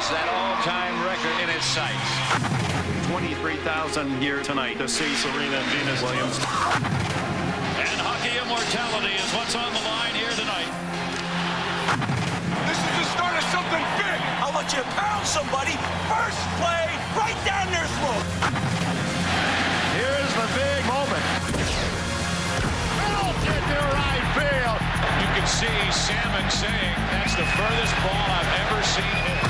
has that all-time record in its sights. 23,000 here tonight to see Serena and Venus Williams. And hockey immortality is what's on the line here tonight. This is the start of something big. I'll let you pound somebody first play right down their throat. Here's the big moment. Belted to right field. You can see Salmon saying that's the furthest ball I've ever seen hit.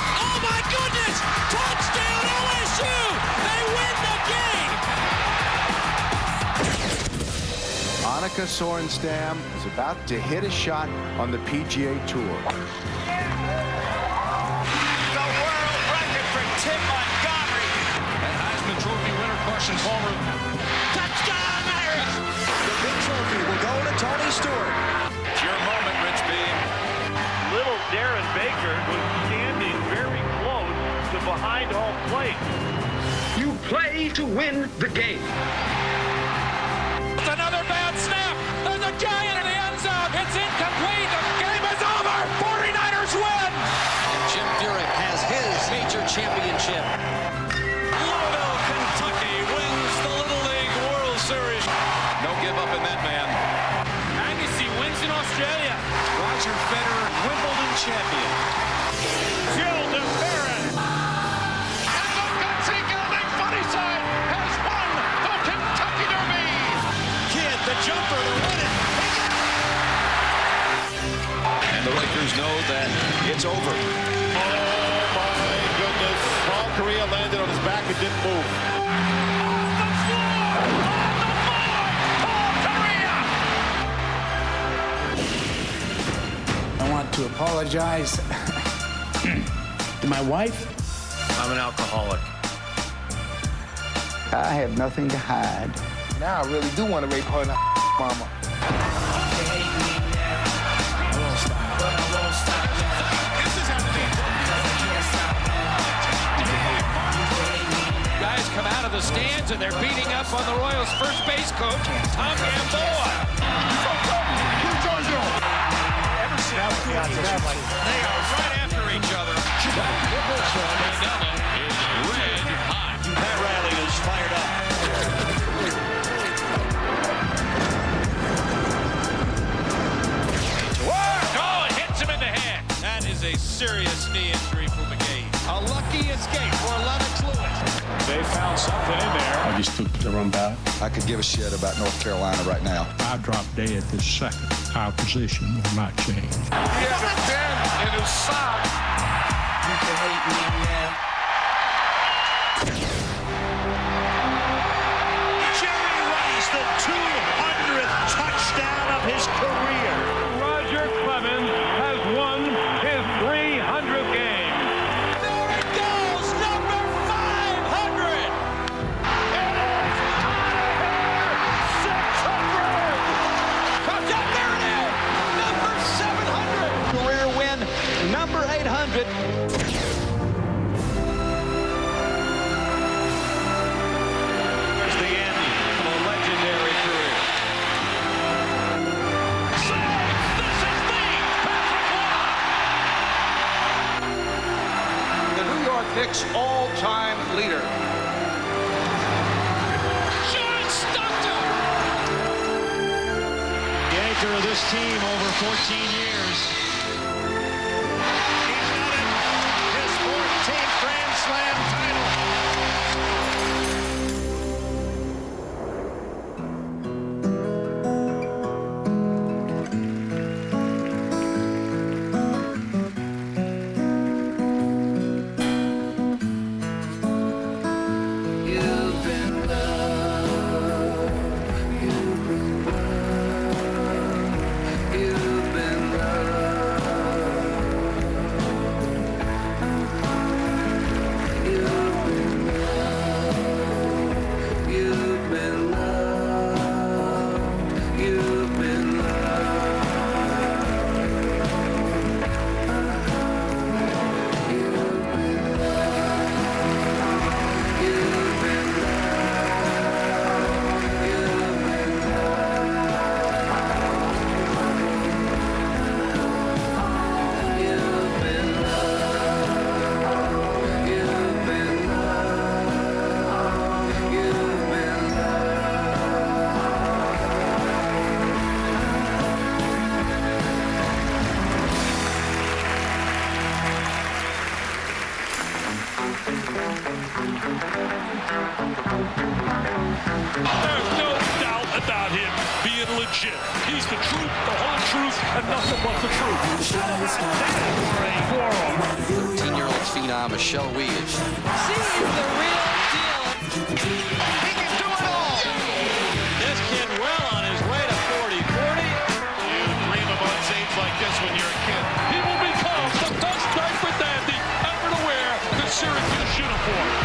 Annika Sorenstam is about to hit a shot on the PGA Tour. The world record for Tim Montgomery. And Heisman Trophy winner Carson Palmer. Touchdown, Irish. The big trophy will go to Tony Stewart. It's your moment, Rich Beem. Little Darren Baker was standing very close to behind home plate. You play to win the game. Landed on his back and didn't move. I want to apologize to my wife. I'm an alcoholic. I have nothing to hide. Now I really do want to rape her and her mama. And they're beating up on the Royals' first base coach, Tom Gamboa. They are right after each other. Mandela is red hot. Pat Riley is fired up. Oh, it hits him in the head. That is a serious knee injury for McGahee. A lucky escape. They found something in there. I just took the run back. I could give a shit about North Carolina right now. I drop dead this second. Our position will not change. He has a dent in his sock. You can hate me Knicks all-time leader. John Stockton. The anchor of this team over 14 years. There's no doubt about him being legit. He's the truth, the whole truth, and nothing but the truth. 13-year-old phenom, Michelle Wie. She is the real deal. He can do it all. This kid well on his way to 40-40. You dream about scenes like this when you're Syracuse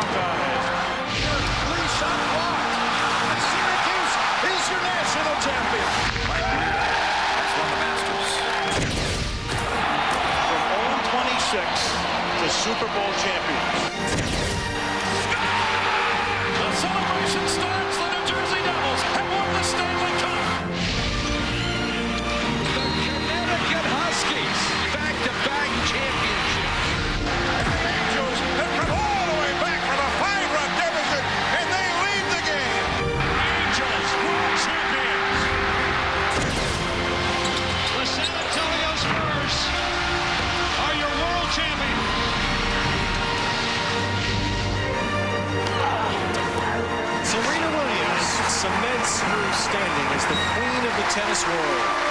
Buckeyes. Three-shot block. And Syracuse is your national champion. That's won the Masters. From 0-26 to Super Bowl champions. The celebration starts. Standing as the queen of the tennis world.